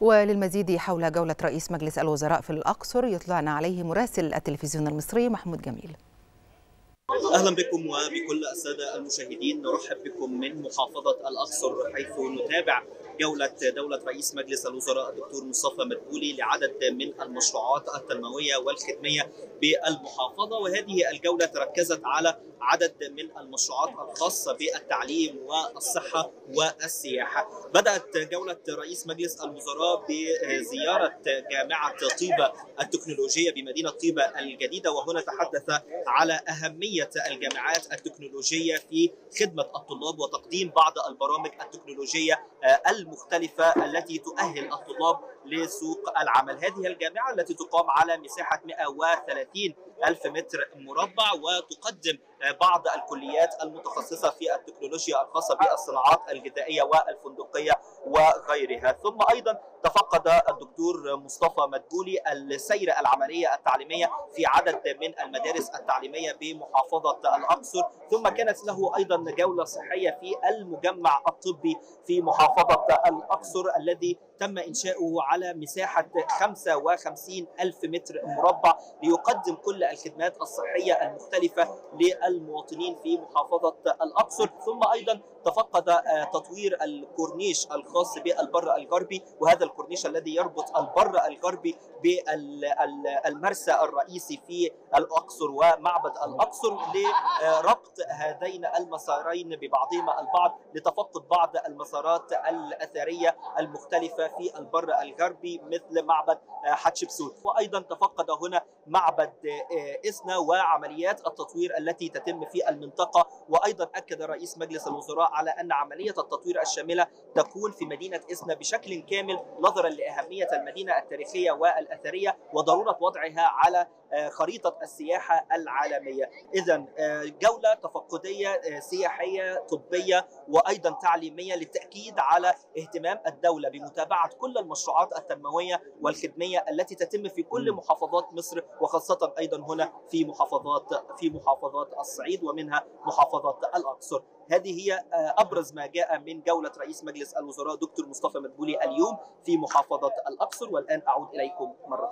وللمزيد حول جولة رئيس مجلس الوزراء في الأقصر يطلعنا عليه مراسل التلفزيون المصري محمود جميل. أهلا بكم وبكل السادة المشاهدين نرحب بكم من محافظة الأقصر حيث نتابع جولة دولة رئيس مجلس الوزراء الدكتور مصطفى مدبولي لعدد من المشروعات التنموية والخدمية بالمحافظة. وهذه الجولة تركزت على عدد من المشروعات الخاصة بالتعليم والصحة والسياحة. بدأت جولة رئيس مجلس الوزراء بزيارة جامعة طيبة التكنولوجية بمدينة طيبة الجديدة. وهنا تحدث على أهمية الجامعات التكنولوجية في خدمة الطلاب وتقديم بعض البرامج التكنولوجية المختلفة التي تؤهل الطلاب لسوق العمل. هذه الجامعة التي تقام على مساحة 130 ألف متر مربع وتقدم بعض الكليات المتخصصة في التكنولوجيا الخاصة بالصناعات الغذائية والفندقية وغيرها. ثم أيضا تفقد الدكتور مصطفى مدبولي السير العملية التعليمية في عدد من المدارس التعليمية بمحافظة الأقصر ثم كانت له أيضا جولة صحية في المجمع الطبي في محافظة الأقصر الذي تم إنشاؤه على مساحة 55 ألف متر مربع ليقدم كل الخدمات الصحية المختلفة للمواطنين في محافظة الأقصر. ثم أيضا تفقد تطوير الكورنيش الخاص بالبر الغربي وهذا الكورنيش الذي يربط البر الغربي بالمرسى الرئيسي في الأقصر ومعبد الأقصر لربط هذين المسارين ببعضهما البعض لتفقد بعض المسارات الأثرية المختلفة في البر الغربي مثل معبد حتشبسوت. وأيضا تفقد هنا معبد إسنا وعمليات التطوير التي تتم في المنطقة. وأيضا أكد رئيس مجلس الوزراء على أن عملية التطوير الشاملة تكون في مدينة إسنا بشكل كامل نظرا لأهمية المدينة التاريخية والأثرية وضرورة وضعها على خريطة السياحة العالمية. إذا جولة تفقدية سياحية طبية وأيضا تعليمية للتأكيد على اهتمام الدولة بمتابعة كل المشروعات التنموية والخدمية التي تتم في كل محافظات مصر وخاصة أيضا هنا في محافظات في محافظات الصعيد ومنها محافظة الأقصر. هذه هي أبرز ما جاء من جولة رئيس مجلس الوزراء دكتور مصطفى مدبولي اليوم في محافظة الأقصر والآن أعود إليكم مرة